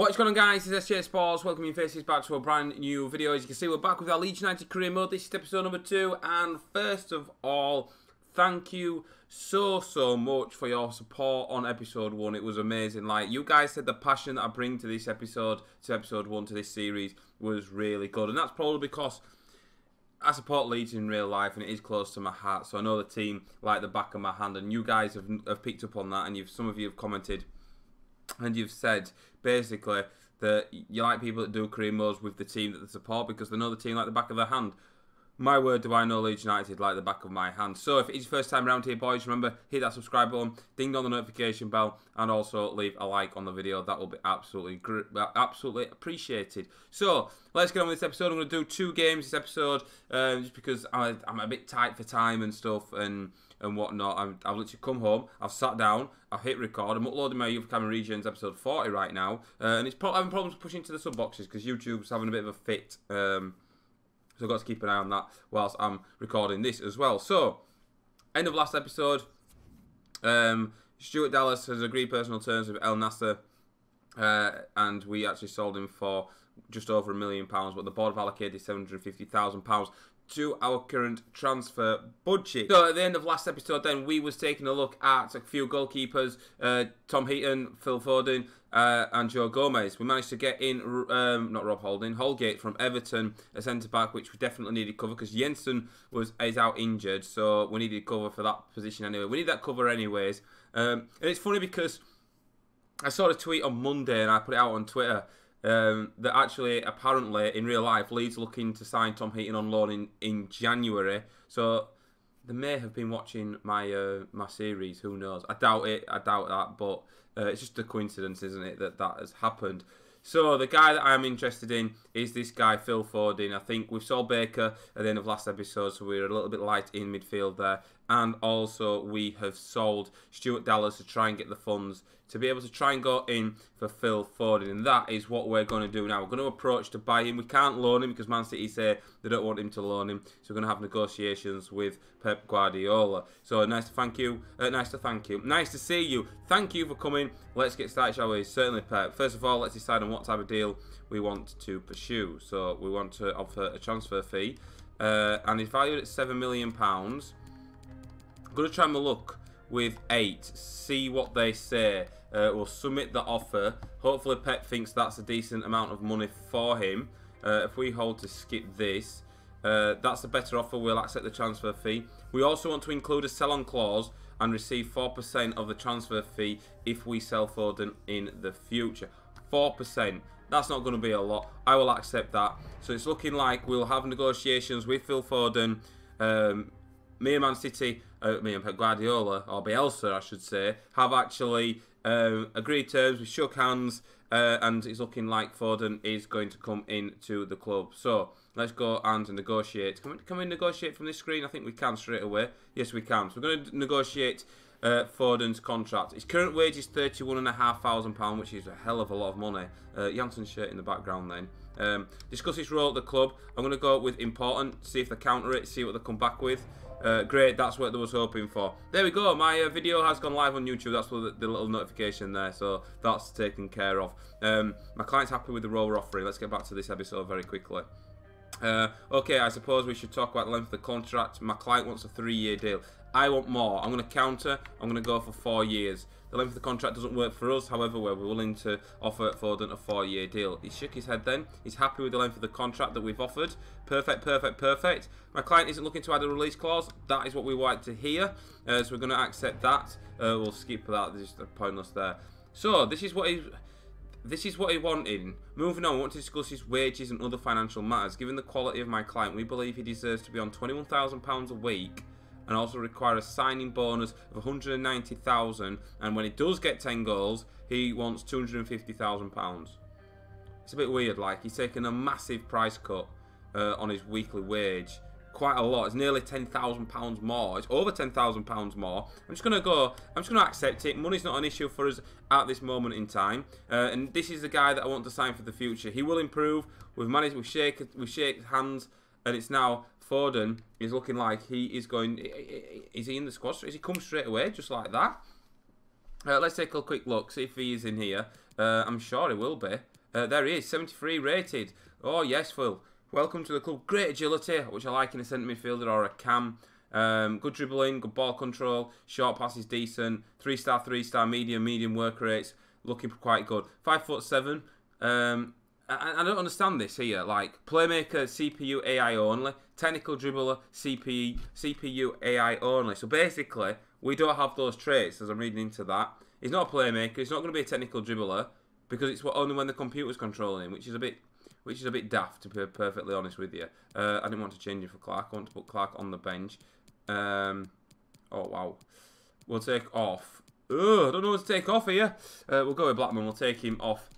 What's going on guys, it's SJ Sports, welcome you faces back to a brand new video. As you can see we're back with our Leeds United career mode, this is episode number 2 and first of all, thank you so so much for your support on episode 1, it was amazing. Like you guys said the passion that I bring to this episode, to episode 1 to this series was really good. And that's probably because I support Leeds in real life and it is close to my heart. So I know the team like the back of my hand and you guys have, have picked up on that and you've some of you have commented and you've said basically that you like people that do career modes with the team that they support because they know the team like the back of their hand. My word, do I know Leeds United like the back of my hand. So if it's your first time around here, boys, remember, hit that subscribe button, ding on the notification bell, and also leave a like on the video. That will be absolutely absolutely appreciated. So let's get on with this episode. I'm going to do two games this episode, uh, just because I, I'm a bit tight for time and stuff, and and whatnot. i have literally come home, I've sat down, I've hit record, I'm uploading my Youth Camera Regions episode 40 right now, uh, and it's pro having problems pushing to the sub boxes because YouTube's having a bit of a fit. Um, so I've got to keep an eye on that whilst I'm recording this as well. So, end of last episode, um, Stuart Dallas has agreed personal terms with Al Nassr, uh, and we actually sold him for just over a million pounds, but the board have allocated seven hundred fifty thousand pounds to our current transfer budget. So at the end of last episode then, we was taking a look at a few goalkeepers, uh, Tom Heaton, Phil Foden, uh, and Joe Gomez. We managed to get in, um, not Rob Holding, Holgate from Everton, a centre-back, which we definitely needed cover because Jansson was is out injured, so we needed cover for that position anyway. We need that cover anyways. Um, and it's funny because I saw a tweet on Monday and I put it out on Twitter um, that actually, apparently, in real life, Leeds looking to sign Tom Heaton on loan in, in January. So they may have been watching my uh, my series. Who knows? I doubt it. I doubt that. But uh, it's just a coincidence, isn't it, that that has happened. So the guy that I'm interested in is this guy Phil Foden. I think we saw Baker at the end of last episode, so we are a little bit light in midfield there. And also we have sold Stuart Dallas to try and get the funds to be able to try and go in for Phil Foden. And that is what we're going to do now. We're going to approach to buy him. We can't loan him because Man City say they don't want him to loan him. So we're going to have negotiations with Pep Guardiola. So nice to thank you. Uh, nice to thank you. Nice to see you. Thank you for coming. Let's get started, shall we? Certainly, Pep. First of all, let's decide on what type of deal we want to pursue. So we want to offer a transfer fee. Uh, and it's valued at £7 million. I'm going to try and look with eight. See what they say. Uh, we'll submit the offer. Hopefully Pep thinks that's a decent amount of money for him. Uh, if we hold to skip this, uh, that's a better offer. We'll accept the transfer fee. We also want to include a sell-on clause and receive 4% of the transfer fee if we sell Foden in the future. 4%. That's not going to be a lot. I will accept that. So it's looking like we'll have negotiations with Phil Foden. Um, me and Man City, uh, me and Guardiola, or Bielsa I should say, have actually um, agreed terms. We shook hands, uh, and it's looking like Foden is going to come into the club. So let's go and negotiate. Can we, can we negotiate from this screen? I think we can straight away. Yes, we can. So we're going to negotiate uh, Foden's contract. His current wage is £31,500, which is a hell of a lot of money. Uh, Jansson's shirt in the background then. Um, discuss his role at the club. I'm going to go with important, see if they counter it, see what they come back with. Uh, great, that's what I was hoping for. There we go, my uh, video has gone live on YouTube, that's the, the, little notification there, so that's taken care of. Um, my client's happy with the role we're offering, let's get back to this episode very quickly. Uh, okay, I suppose we should talk about the length of the contract. My client wants a three-year deal. I want more. I'm going to counter. I'm going to go for four years. The length of the contract doesn't work for us, however, we're willing to offer Foden a four-year deal. He shook his head then. He's happy with the length of the contract that we've offered. Perfect, perfect, perfect. My client isn't looking to add a release clause. That is what we want to hear. Uh, so we're going to accept that. Uh, we'll skip that. This is pointless there. So, this is what he... This is what he wanted. Moving on, I want to discuss his wages and other financial matters. Given the quality of my client, we believe he deserves to be on £21,000 a week and also require a signing bonus of 190,000 and when he does get 10 goals he wants 250,000 pounds. It's a bit weird like he's taken a massive price cut uh, on his weekly wage. Quite a lot. It's nearly 10,000 pounds more. It's over 10,000 pounds more. I'm just gonna go I'm just gonna accept it. Money's not an issue for us at this moment in time. Uh, and this is the guy that I want to sign for the future. He will improve. We've managed we shake we shake hands and it's now Foden is looking like he is going. Is he in the squad? Is he come straight away just like that? Uh, let's take a quick look, see if he is in here. Uh, I'm sure he will be. Uh, there he is, 73 rated. Oh, yes, Phil. Welcome to the club. Great agility, which I like in a centre midfielder or a cam. Um, good dribbling, good ball control, short passes decent. Three star, three star, medium, medium work rates, looking quite good. Five foot seven. Um, I, I don't understand this here. Like playmaker, CPU, AI only. Technical dribbler, CPU, CPU, AI only. So basically, we don't have those traits. As I'm reading into that, he's not a playmaker. He's not going to be a technical dribbler because it's only when the computer's controlling him, which is a bit which is a bit daft to be perfectly honest with you. Uh, I didn't want to change it for Clarke. I want to put Clarke on the bench. Um, oh, wow. We'll take off. Ugh, I don't know what to take off here. Uh, we'll go with Blackman. We'll take him off.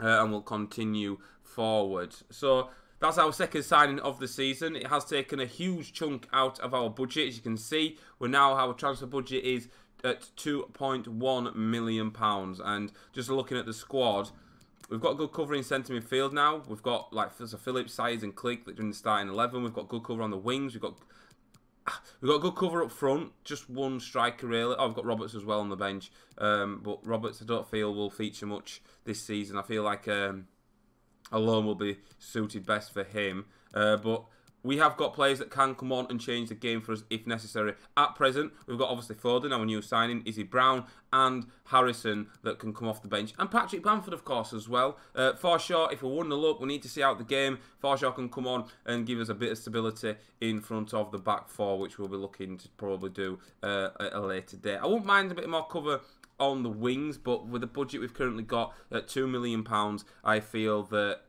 Uh, and we'll continue forward. So that's our second signing of the season. It has taken a huge chunk out of our budget. As you can see, we're now our transfer budget is at 2.1 million pounds. And just looking at the squad, we've got good cover in centre midfield now. We've got like a Phillips, Saiz, and Klich that are in the starting eleven. We've got good cover on the wings. We've got We've got good cover up front, just one striker really. Oh, I've got Roberts as well on the bench, um, but Roberts I don't feel will feature much this season. I feel like um, alone will be suited best for him. Uh, but we have got players that can come on and change the game for us if necessary. At present, we've got obviously Foden, our new signing, Izzy Brown, and Harrison that can come off the bench. And Patrick Bamford, of course, as well. Uh, Forshaw, if we're 1 0 up, we need to see out the game. Forshaw can come on and give us a bit of stability in front of the back four, which we'll be looking to probably do uh, at a later date. I won't mind a bit more cover on the wings, but with the budget we've currently got at £2 million, I feel that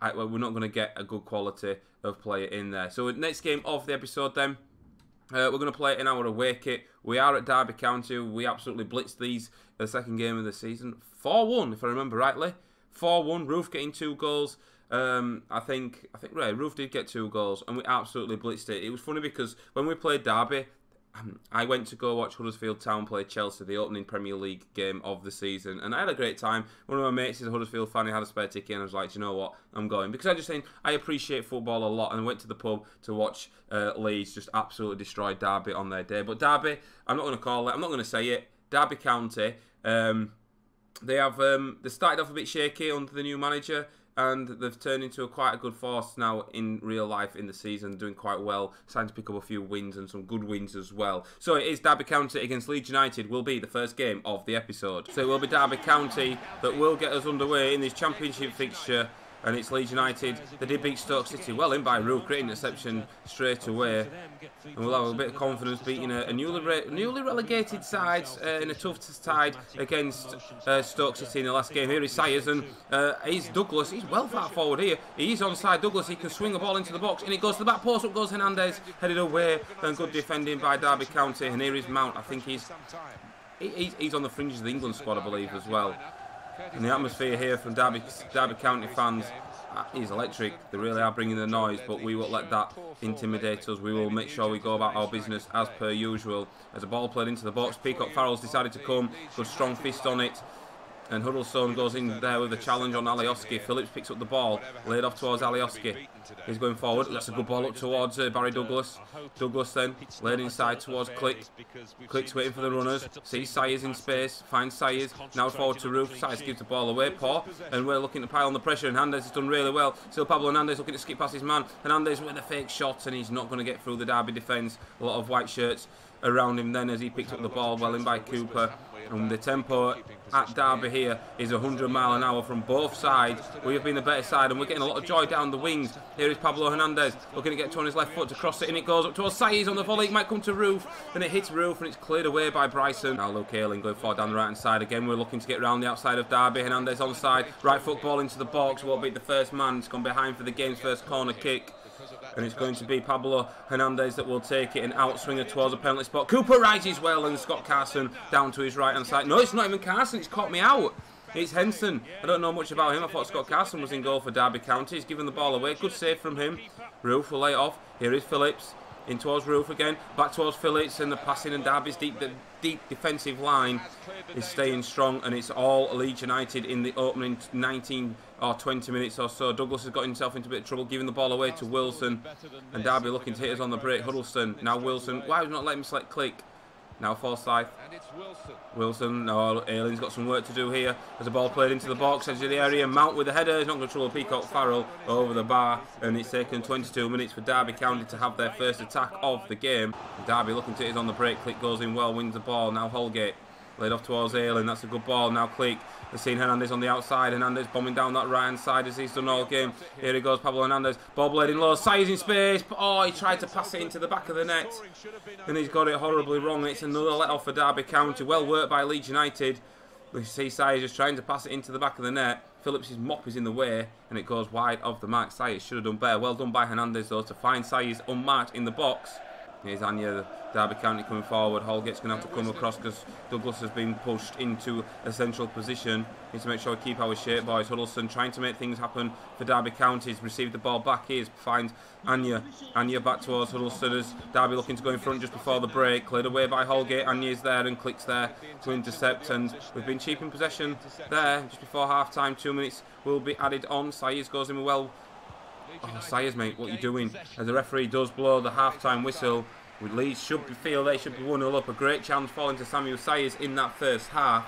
I, we're not going to get a good quality of player in there. So next game of the episode then, uh, we're going to play it in our away kit. We are at Derby County. We absolutely blitzed these the second game of the season. 4-1, if I remember rightly. 4-1, Roofe getting two goals. Um, I think I think right, Roofe did get two goals, and we absolutely blitzed it. It was funny because when we played Derby, I went to go watch Huddersfield Town play Chelsea, the opening Premier League game of the season, and I had a great time. One of my mates is a Huddersfield fan. He had a spare ticket, and I was like, you know what, I'm going because I just think I appreciate football a lot, and I went to the pub to watch uh, Leeds just absolutely destroy Derby on their day. But Derby, I'm not going to call it. I'm not going to say it. Derby County. Um, they have um, they started off a bit shaky under the new manager and they've turned into a quite a good force now in real life in the season, doing quite well, starting to pick up a few wins and some good wins as well. So it is Derby County against Leeds United will be the first game of the episode. So it will be Derby County that will get us underway in this championship fixture and it's Leeds United. They did beat Stoke City well in by Roofe, great interception straight away. And we'll have a bit of confidence beating a, a newly re newly relegated side uh, in a tough side against uh, Stoke City in the last game. Here is Sayers and uh, he's Douglas. He's well far forward here. He's onside Douglas. He can swing a ball into the box and it goes to the back post. Up goes Hernandez, headed away and good defending by Derby County. And here is Mount. I think he's he, he's on the fringes of the England squad, I believe, as well. And the atmosphere here from Derby, Derby County fans uh, is electric. They really are bringing the noise, but we won't let that intimidate us. We will make sure we go about our business as per usual. As a ball played into the box, Peacock Farrell's decided to come. Good strong fist on it. And Huddlestone goes in there with a challenge on Alioski. Phillips picks up the ball, laid off towards Alioski. He's going forward. That's a good ball up towards uh, Barry Douglas. Douglas then laid inside towards Klich. Klich's waiting for the runners. Sees Sayers in space. Finds Sayers. Now forward to Roofe. Sayers gives the ball away. Paul. And we're looking to pile on the pressure. And Hernandez has done really well. Still Pablo Hernandez looking to skip past his man. Hernandez with a fake shot. And he's not going to get through the Derby defence. A lot of white shirts around him then as he picks up the ball well in by Cooper. And the tempo at Derby here is 100 mile an hour from both sides. We have been the better side and we're getting a lot of joy down the wings. Here is Pablo Hernandez looking to get to on his left foot to cross it and it goes up towards Saiz on the volley. It might come to Roofe and it hits Roofe and it's cleared away by Bryson. Now Luke Ayling going far down the right hand side again. We're looking to get round the outside of Derby. Hernandez on side. Right foot ball into the box. Won't beat the first man. It's gone behind for the game's first corner kick and it's going to be Pablo Hernandez that will take it and outswinger towards a penalty spot. Cooper rises well and Scott Carson down to his right hand side. No, it's not even Carson, it's caught me out. It's Henson. I don't know much about him. I thought Scott Carson was in goal for Derby County. He's given the ball away. Good save from him. Roofe will lay off. Here is Phillips in towards Roofe again, back towards Phillips, and the passing and Derby's deep, the deep defensive line is staying strong, and it's all Leeds United in the opening 19 or 20 minutes or so. Douglas has got himself into a bit of trouble, giving the ball away to Wilson, and Derby looking to hit us on the break. Huddlestone, now Wilson, why would not let him select Klich? Now Forsyth. And it's Wilson. Wilson, no, Ayling's got some work to do here. As the ball played into the box, edge of the area, Mount with the header, he's not going to trouble Peacock Farrell over the bar, and it's taken 22 minutes for Derby County to have their first attack of the game. Derby looking to it is on the break, Klich goes in well, wins the ball, now Holgate. Laid off towards Ayling, that's a good ball. Now Klich We've seen Hernandez on the outside. Hernandez bombing down that right hand side as he's done all game. Here he goes, Pablo Hernandez. Ball in low, Saiz in space. Oh, he tried to pass it into the back of the net. And he's got it horribly wrong. It's another let off for Derby County. Well worked by Leeds United. We see Sayers just trying to pass it into the back of the net. Phillips' mop is in the way and it goes wide of the mark. Sayers should have done better. Well done by Hernandez though to find Sayers unmarked in the box. Here's Anya, Derby County coming forward. Holgate's going to have to come across because Douglas has been pushed into a central position. Need to make sure we keep our shape, boys. Huddlestone trying to make things happen for Derby County. He's received the ball back. He's finds Anya. Anya back towards Huddlestone as Derby looking to go in front just before the break. Cleared away by Holgate. Anya's there and Klich's there to intercept. And we've been cheap in possession there just before half time. Two minutes will be added on. Sayers goes in well Oh, Sayers, mate, what are you doing? As the referee does blow the half-time whistle, with Leeds should be, feel they should be 1-0 up. A great chance falling to Samuel Sayers in that first half.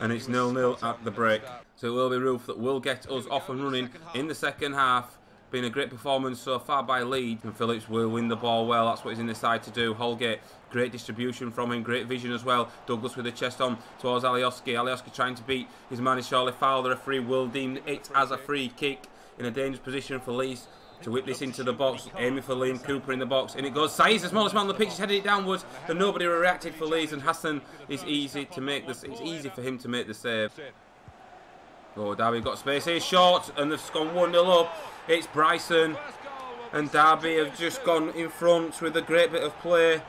And it's 0-0 at the break. So it will be Roofe that will get us off and running in the second half. Been a great performance so far by Leeds. And Phillips will win the ball well. That's what he's in the side to do. Holgate, great distribution from him. Great vision as well. Douglas with the chest on towards Alioski. Alioski trying to beat his man is surely foul. The referee will deem it as a free kick in a dangerous position for Leeds to whip this into the box, aiming for Liam Cooper in the box, and it goes. Sayers, the smallest man on the pitch, is headed it downwards, and nobody reacted for Leeds, and Hassan is easy to make this. It's easy for him to make the save. Oh, Derby got space here, short, and they've gone 1 0 up. It's Bryson, and Derby have just gone in front with a great bit of play.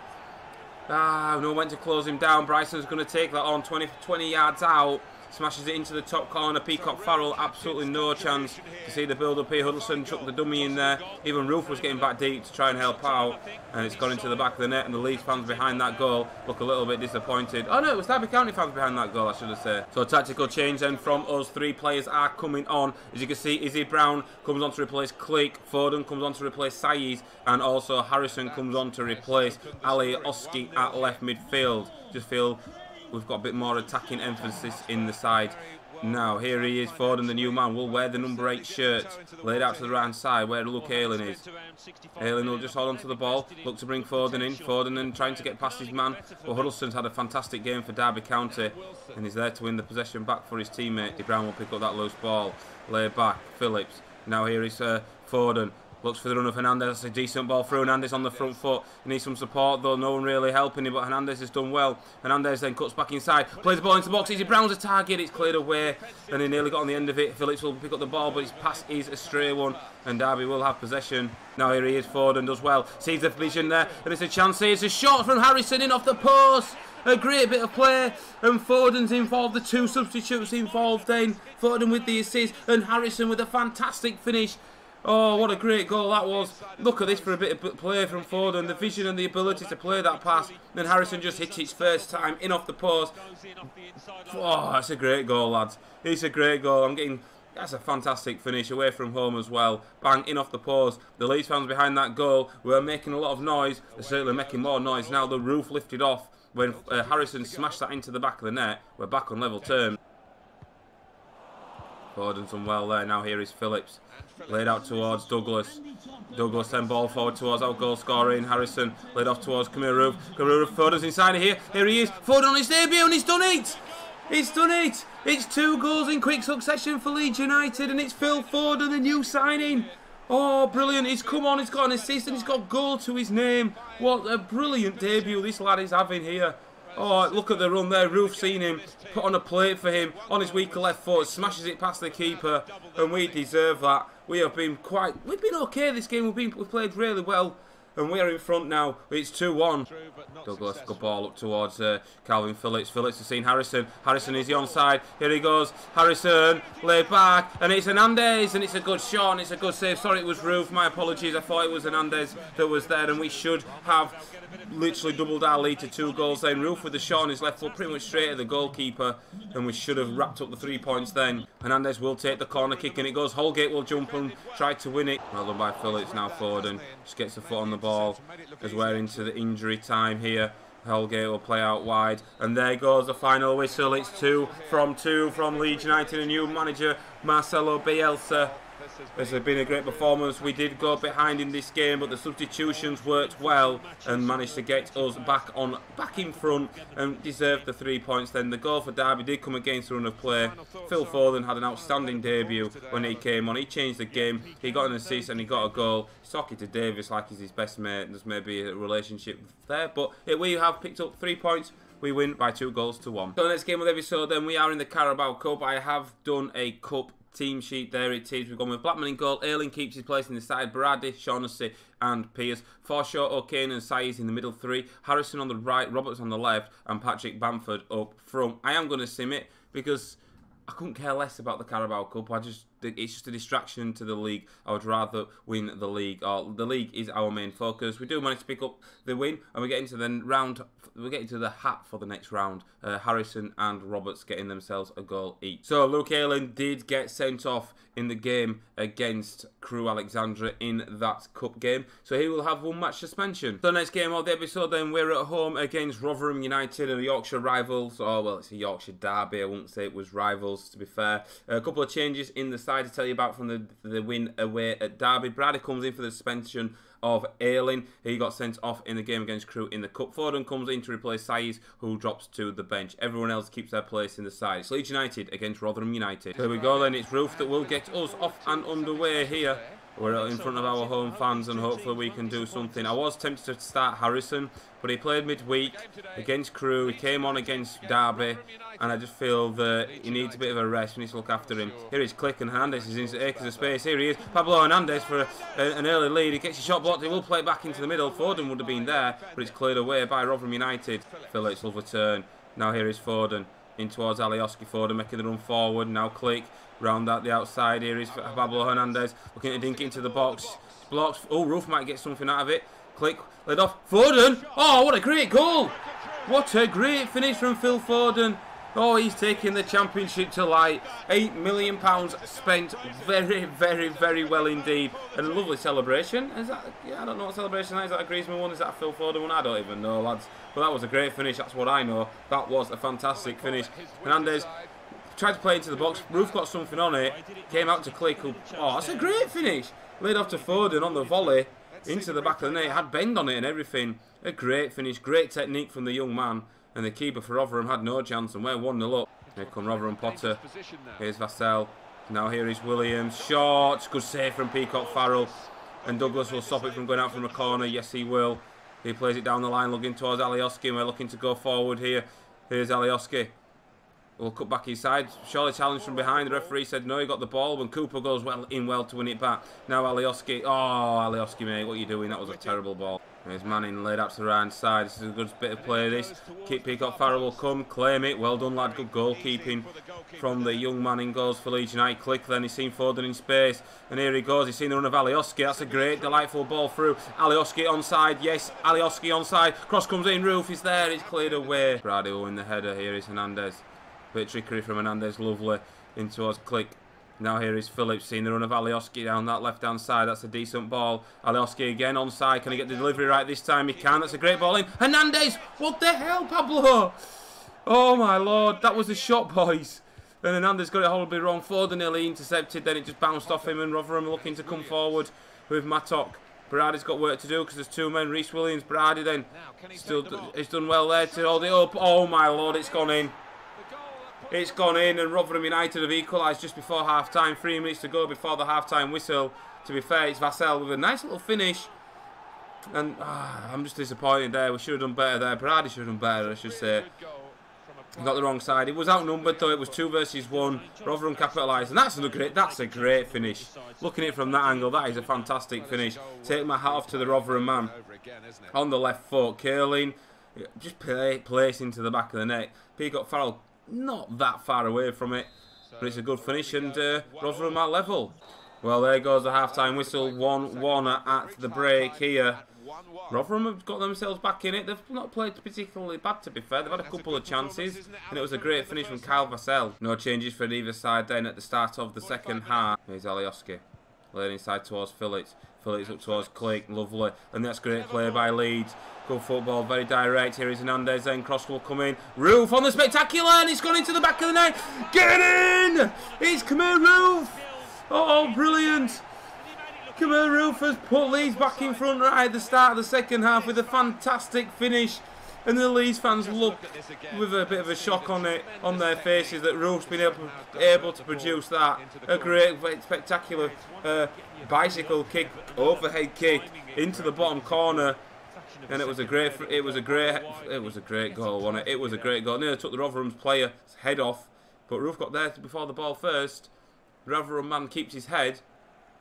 Ah, no one to close him down. Bryson's going to take that on 20, 20 yards out. Smashes it into the top corner. Peacock Farrell, absolutely no chance to see the build up here. Huddlestone chucked the dummy in there. Even Roofe was getting back deep to try and help out. And it's gone into the back of the net. And the Leeds fans behind that goal look a little bit disappointed. Oh no, it was Derby County fans behind that goal, I should have said. So tactical change then from us. Three players are coming on. As you can see, Izzy Brown comes on to replace Klich. Foden comes on to replace Saiz. And also Harrison comes on to replace Alioski at left midfield. Just feel we've got a bit more attacking emphasis in the side. Now, here he is, Foden, the new man, will wear the number 8 shirt, laid out to the right side where Luke Ayling is. Ayling will just hold on to the ball, look to bring Foden in. Foden then trying to get past his man, but Huddlestone's had a fantastic game for Derby County, and he's there to win the possession back for his teammate. De Brown will pick up that loose ball, lay back, Phillips. Now here is uh, Foden, Looks for the run of Hernandez. That's a decent ball through. Hernandez on the front foot. He needs some support, though. No one really helping him, but Hernandez has done well. Hernandez then cuts back inside. Plays the ball into the box. Izzy Brown's a target. It's cleared away. And he nearly got on the end of it. Phillips will pick up the ball, but his pass is a stray one. And Derby will have possession. Now here he is. Foden does well. Sees the vision there. And it's a chance here. It's a shot from Harrison in off the post. A great bit of play, and Foden's involved. The two substitutes involved then. Foden with the assist, and Harrison with a fantastic finish. Oh, what a great goal that was. Look at this for a bit of play from Foden. The vision and the ability to play that pass. Then Harrison just hits it first time in off the post. Oh, that's a great goal, lads. It's a great goal. I'm getting... That's a fantastic finish away from home as well. Bang, in off the post. The Leeds fans behind that goal were making a lot of noise. They're certainly making more noise now. The roof lifted off when uh, Harrison smashed that into the back of the net. We're back on level terms. Foden's done well there. Now here is Phillips. Laid out towards Douglas. Douglas then ball forward towards our goal scoring. Harrison laid off towards Kamiru. Kamiru Foden's inside of here. Here he is. Foden on his debut and he's done it. He's done it. It's two goals in quick succession for Leeds United and it's Phil Foden, the new signing. Oh, brilliant. He's come on, he's got an assist and he's got goal to his name. What a brilliant debut this lad is having here. Oh, look at the run there. Roofe seen him, put on a plate for him, on his weaker left foot, smashes it past the keeper, and we deserve that. We have been quite, we've been okay this game, we've, been, we've played really well, and we're in front now. It's 2-1. Douglas, good ball up towards uh, Kalvin Phillips. Phillips has seen Harrison. Harrison is the onside. Here he goes. Harrison, laid back, and it's Hernandez, and it's a good shot, and it's a good save. Sorry, it was Roofe. My apologies. I thought it was Hernandez that was there, and we should have literally doubled our lead to two goals then. Roofe with the shot on his left foot pretty much straight at the goalkeeper and we should have wrapped up the three points then. Hernandez will take the corner kick and it goes. Holgate will jump and try to win it. Well done by Phillips now forward and just gets the foot on the ball as we're into the injury time here. Holgate will play out wide, and there goes the final whistle. It's two from two from Leeds United, a new manager, Marcelo Bielsa. This has been a great performance. We did go behind in this game, but the substitutions worked well and managed to get us back on, back in front and deserved the three points. Then the goal for Derby did come against the run of play. Phil Foden had an outstanding debut when he came on. He changed the game. He got an assist and he got a goal. Talking to Davis like he's his best mate. There's maybe a relationship there, but we have picked up three points we win by two goals to one. So next game of the episode then we are in the Carabao Cup. I have done a cup team sheet. There it is. We've gone with Blackman in goal. Ayling keeps his place in the side. Berardi, Shaughnessy and Pearce. Forshaw, O'Kane and Saiz in the middle three. Harrison on the right, Roberts on the left and Patrick Bamford up front. I am going to sim it because I couldn't care less about the Carabao Cup. I just it's just a distraction to the league. I would rather win the league. Or the league is our main focus. We do manage to pick up the win, and we get into the round. We're getting to the hat for the next round. Uh, Harrison and Roberts getting themselves a goal each. So Luke Ayling did get sent off in the game against Crewe Alexandra in that cup game. So he will have one match suspension. The next game of the episode then we're at home against Rotherham United and the Yorkshire rivals. Oh well it's a Yorkshire derby. I wouldn't say it was rivals to be fair. A couple of changes in the side to tell you about from the, the win away at Derby. Brady comes in for the suspension of Ayling. He got sent off in the game against Crewe in the Cup. Foden comes in to replace Saiz, who drops to the bench. Everyone else keeps their place in the side. It's Leeds United against Rotherham United. There we go then. It's Roofe that will get us off and underway here. We're in front of our home fans and hopefully we can do something. I was tempted to start Harrison, but he played midweek against Crewe. He came on against Derby, and I just feel that he needs a bit of a rest. We need to look after him. Here he's Klich and Hernandez. He's in acres of space. Here he is. Pablo Hernandez for a, a, an early lead. He gets a shot blocked. He will play back into the middle. Foden would have been there, but it's cleared away by Rotherham United. Phillips will return. Now here is Foden in towards Alioski Foden making the run forward. Now Klich round out the outside. Here is Pablo Hernandez looking to dink into the box. Blocks. Oh, Roofe might get something out of it. Klich. led off. Foden. Oh, what a great goal. What a great finish from Phil Foden. Oh, he's taking the championship to light. Eight million pounds spent very, very, very well indeed. And a lovely celebration. Is that? Yeah, I don't know what celebration that is. Is that a Griezmann one? Is that a Phil Foden one? I don't even know, lads. But that was a great finish. That's what I know. That was a fantastic finish. Hernandez tried to play into the box. Roofe got something on it. Came out to Klich. Oh, that's a great finish. Laid off to Foden on the volley into the back of the net. Had bend on it and everything. A great finish. Great technique from the young man. And the keeper for Rotherham had no chance and we're 1-0 up. Here come Rotherham Potter. Here's Vassell. Now here is Williams. Short. Good save from Peacock Farrell. And Douglas will stop it from going out from a corner. Yes, he will. He plays it down the line looking towards Alioski. And we're looking to go forward here. Here's Alioski. We'll cut back inside. Surely challenge from behind. The referee said no, he got the ball. When Cooper goes well in well to win it back. Now Alioski. Oh, Alioski, mate, what are you doing? That was a terrible ball. There's Manning laid up to the right side. This is a good bit of play. This keep Peacock Farrell will come, claim it. Well done, lad. Good goalkeeping from the young Manning goals for Leeds United. Klich then he's seen Foden in space, and here he goes. He's seen the run of Alioski. That's a great, delightful ball through. Alioski onside. Yes, Alioski onside. Cross comes in. Roofe is there. It's cleared away. Brady will win the header. Here is Hernandez. Bit trickery from Hernandez. Lovely in towards Klich. Now here is Phillips seeing the run of Alioski down that left-hand side. That's a decent ball. Alioski again on side. Can he get the delivery right this time? He can. That's a great ball in. Hernandez! What the hell, Pablo? Oh, my Lord. That was a shot, boys. And Hernandez got it horribly wrong. Foden nearly intercepted. Then it just bounced off him and Rotherham looking to come forward with Mattock. Brady's got work to do because there's two men. Rhys Williams, Brady then. Still, he's done well there to hold it up. Oh, my Lord, it's gone in. It's gone in and Rotherham United have equalised just before half-time. Three minutes to go before the half-time whistle. To be fair, it's Vassell with a nice little finish. And ah, I'm just disappointed there. We should have done better there. Brady should have done better, I should say. Got the wrong side. It was outnumbered though. It was two versus one. Rotherham capitalised, and that's a great. That's a great finish. Looking at it from that angle, that is a fantastic finish. Take my hat off to the Rotherham man on the left foot, curling, just play, place into the back of the net. Peacock Farrell not that far away from it. But it's a good finish and uh, Rotherham at level. Well, there goes the half-time whistle. 1-1 at the break here. Rotherham have got themselves back in it. They've not played particularly bad, to be fair. They've had a couple of chances, and it was a great finish from Kyle Vassell. No changes for either side then at the start of the second half. Here's Alioski. Laying inside towards Phillips. Phillips up towards Klich. Lovely. And that's great play by Leeds. Good football, very direct. Here is Hernandez, then cross will come in. Roofe on the spectacular, and it's gone into the back of the net. Get in! It's Kemar Roofe! Oh, brilliant! Kemar Roofe has put Leeds back in front right at the start of the second half with a fantastic finish. And the Leeds fans look with a bit of a shock on it on their faces that Roofe's been able, able to produce that. A great, spectacular uh, bicycle kick, overhead kick into the bottom corner and it was a great, it was a great, it was a great goal, wasn't it? It was a great goal. Nearly took the Rotherham's player's head off, but Roofe got there before the ball first. Rotherham man keeps his head,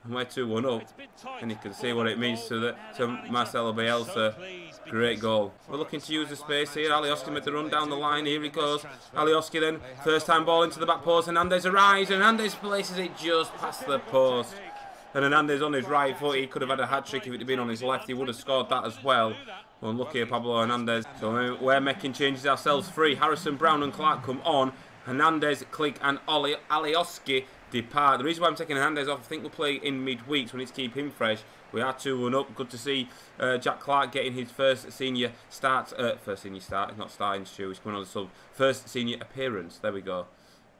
and we're 2-1 up, and you can see what it means to the to Marcelo Bielsa. Great goal. We're looking to use the space here. Alioski made the run down the line. Here he goes. Alioski then, first time ball into the back post. Hernandez arrives. Hernandez places it just past the post. And Hernandez on his right foot, he could have had a hat-trick if it had been on his left. He would have scored that as well. Unlucky Pablo Hernandez. So we're making changes ourselves free. Harrison Brown and Clarke come on. Hernandez, Klich and Oli Alioski depart. The reason why I'm taking Hernandez off, I think we'll play in midweek, so we need to keep him fresh. We are 2-1 up. Good to see uh, Jack Clarke getting his first senior start. Uh, first senior start, not starting, Stu. He's coming on the sub. First senior appearance. There we go.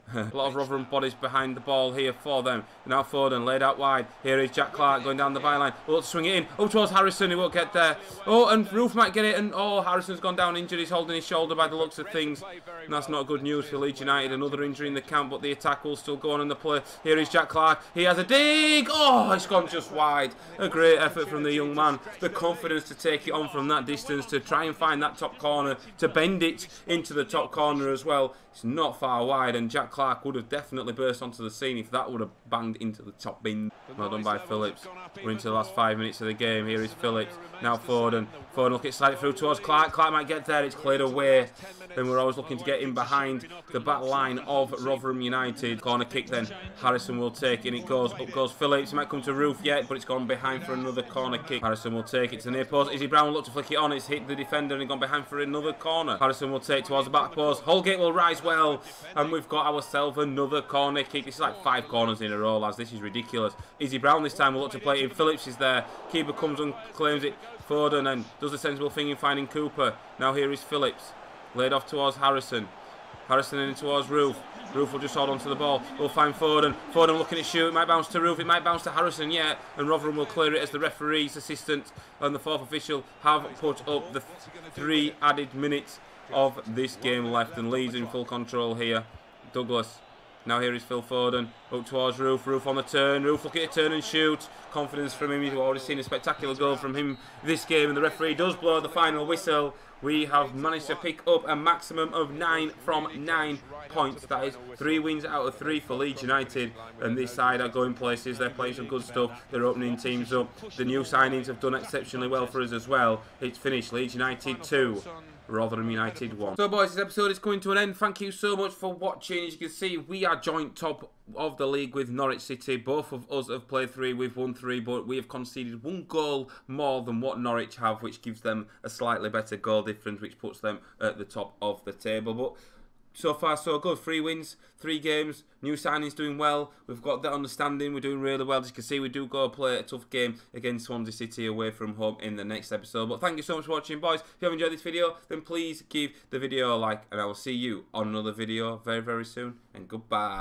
a lot of Rotherham bodies behind the ball here for them. Now Foden laid out wide. Here is Jack Clarke going down the byline. Oh, swing it in. Oh, towards Harrison. He won't get there. Oh, and Roofe might get it. And oh, Harrison's gone down injured. He's holding his shoulder by the looks of things. And that's not good news for Leeds United. Another injury in the camp, but the attack will still go on in the play. Here is Jack Clarke. He has a dig. Oh, it's gone just wide. A great effort from the young man. The confidence to take it on from that distance, to try and find that top corner, to bend it into the top corner as well. It's not far wide, and Jack Clarke would have definitely burst onto the scene if that would have banged into the top bin. Well done by Phillips. We're into the last five minutes of the game. Here is Phillips. Now Foden. Foden look it slide through towards Clarke. Clarke might get there. It's cleared away. Then we're always looking to get in behind the back line of Rotherham United. Corner kick then. Harrison will take it. And it goes up goes Phillips. He might come to Roofe yet, but it's gone behind for another corner kick. Harrison will take it to the near post. Izzy Brown will look to flick it on. It's hit the defender and gone behind for another corner. Harrison will take towards the back post. Holgate will rise well. And we've got another corner kick. This is like five corners in a row, lads. This is ridiculous. Izzy Brown this time will look to play in. Phillips is there. Keeper comes and claims it. Foden and does the sensible thing in finding Cooper. Now here is Phillips. Laid off towards Harrison. Harrison in towards Roofe. Roofe will just hold on to the ball. We'll find Foden. Foden looking at shoot. It might bounce to Roofe. It might bounce to Harrison. Yeah. And Rotherham will clear it as the referee's assistant and the fourth official have put up the three added minutes of this game left. And Leeds in full control here. Douglas now here is Phil Foden, up towards Roofe, Roofe on the turn, Roofe looking at turn and shoot. Confidence from him, you've already seen a spectacular goal from him this game and the referee does blow the final whistle. We have managed to pick up a maximum of 9 from 9 points. That is 3 wins out of 3 for Leeds United and this side are going places, they're playing some good stuff, they're opening teams up. The new signings have done exceptionally well for us as well. It's finished, Leeds United 2. Rotherham United 1. So boys, this episode is coming to an end. Thank you so much for watching. As you can see, we are joint top of the league with Norwich City. Both of us have played three, we've won three, but we have conceded one goal more than what Norwich have, which gives them a slightly better goal difference, which puts them at the top of the table. But so far so good. Three wins, three games. New signings doing well. We've got that understanding. We're doing really well. As you can see, we do go play a tough game against Swansea City away from home in the next episode. But thank you so much for watching, boys. If you have enjoyed this video, then please give the video a like, and I will see you on another video very, very soon. And goodbye.